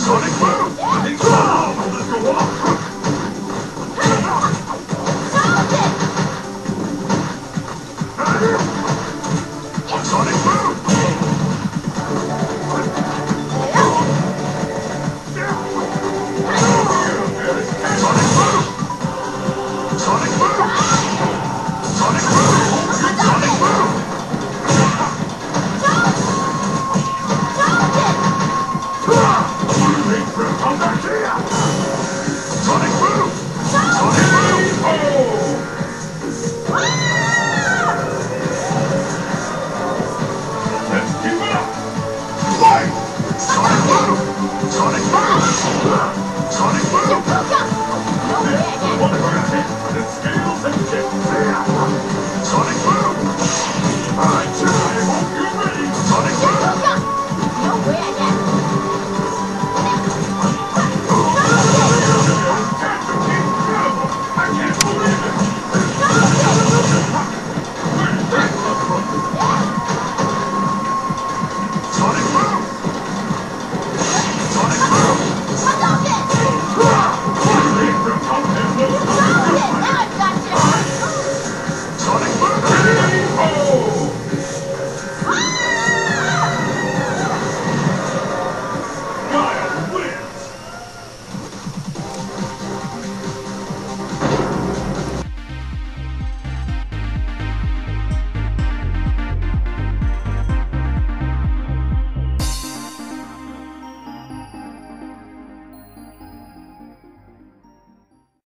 Sonic Boom! Yeah, yeah, yeah.